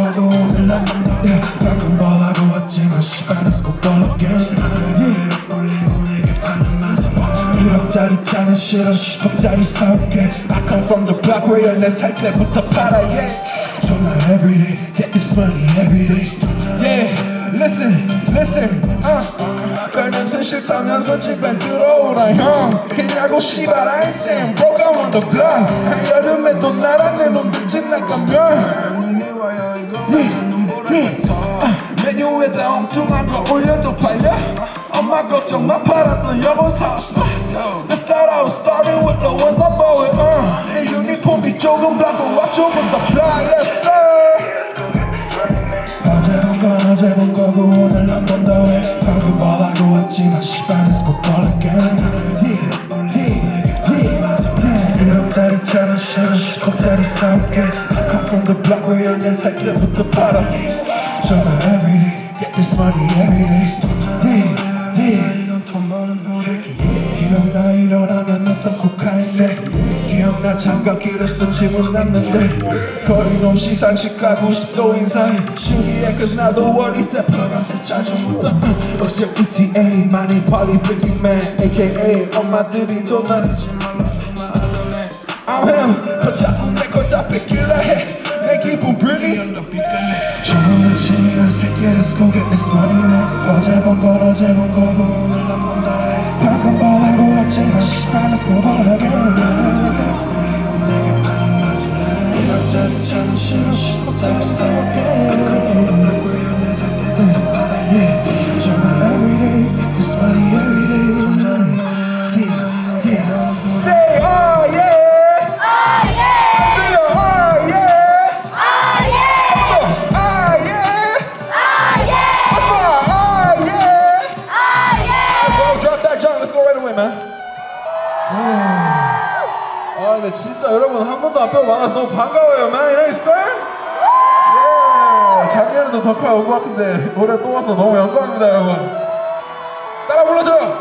거고 오늘 난 맘대로 방금 뭐하고 왔지만 씨발 let's go ball again yeah. 올리고 내게 파는 맛 1억짜리 짜는 싫어 10억짜리 사올게 I come from the block where 내살 때부터 팔아 yeah 존나 everyday get this money everyday yeah listen listen uh 떨면서 싫다면서 집에 들어오라 형 그냐고 씨발 I ain't staying broke I'm on the block 한여름에 또 나랑 내놈 미친 날까면 메뉴 위에다 엉뚱한 거 올려도 팔려 엄마 걱정 마 팔았던 영혼 사왔어 Let's start out starting with the ones I bought it uh. 내 유니폼이 조금 바꿔와 조금 더 fly yes sir 어제 본건 어제 본 거고 오늘 한번더해 방금 뭐하고 왔지만 싫어 10억짜리 사올게 I come from the block where 내살 때부터 팔아 전화 everyday get this money everyday yeah, yeah. 기억나 일어나면 어떤 코카인데 기억나 장갑 길었어 짐은 남는데 거리놈 시상식 가고 10도 인 사이 신기해 cause 나도 어릴 때 자주 묻던 어제 ETA 많이 party breaking man aka 엄마들이 존나 Him 더 자꾸 내거다 뺏길라 해내 기분 pretty 좋은 아침이야 새끼 let's go get this money man 어제 본걸 어제 본 거고 오늘 한번더해 방금 뭐하고 왔지만 씨발 let's go ball again 울리고 내게 파는 마술래 1억짜리 차는 싫어 10억짜리 사올게 I come from the block where you're 내살 때부터 팔아 yeah 정말 everyday get this money everyday yeah yeah 아, 근데 진짜 여러분 한 번도 안 빼고 만나서 너무 반가워요, man. I'm saying? Yeah. 작년에도 덕화 온것 같은데 올해 또 와서 너무 영광입니다, 여러분. 따라 불러줘요.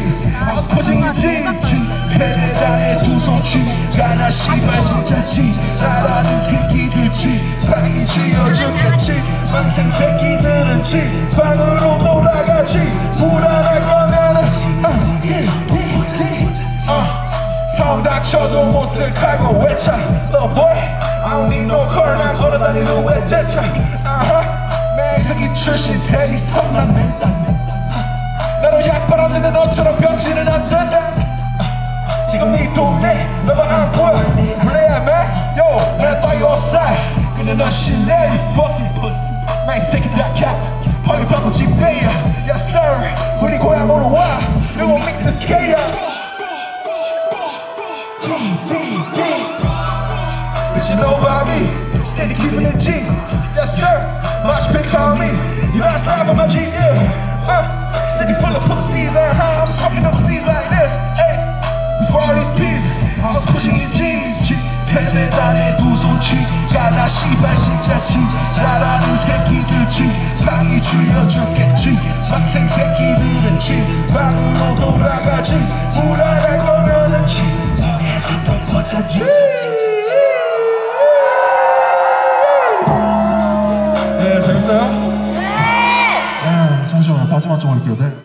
Pieces, I was pushing your jeans. 패자의 두 손치 가나 씨발 진짜 지 나라는 새끼들 지 방이 쥐어죽겠지 망생 새끼들은 지 방으로 돌아가지 불안할 거면은 uh, yeah, yeah, yeah. uh, 성 닥쳐도 못을 칼고 외쳐 No boy I don't need no car 난 걸어다니는 외제차 uh-huh. 매새끼 출신 대리 성난 맨날 나도 약 빨았는데 너처럼 병신은 안 된다 지금 네 동네 너가 안 보여 플레이야 man Yo 내가 따위 offside 근데 넌 실내 you fucking pussy 나이 새끼들 cap 허리 받고 집배야 Yes sir 우리 고향으로 와 You won't make this gay G G G Bitch you know about me Steady keeping it G Yes sir Mosh pit call me You know I slide for my G jeans G 폐쇄단의 두 손치 가나 씨발 진짜 지 나라는 새끼들 지 방이 쥐어죽겠지. 막생 새끼들은 지 방으로 돌아가지. 불안할 거면은 지 무게에서 더 퍼졌지. 네 재밌어요? 네. 잠시만요. 바지만 좀 올게요. 네.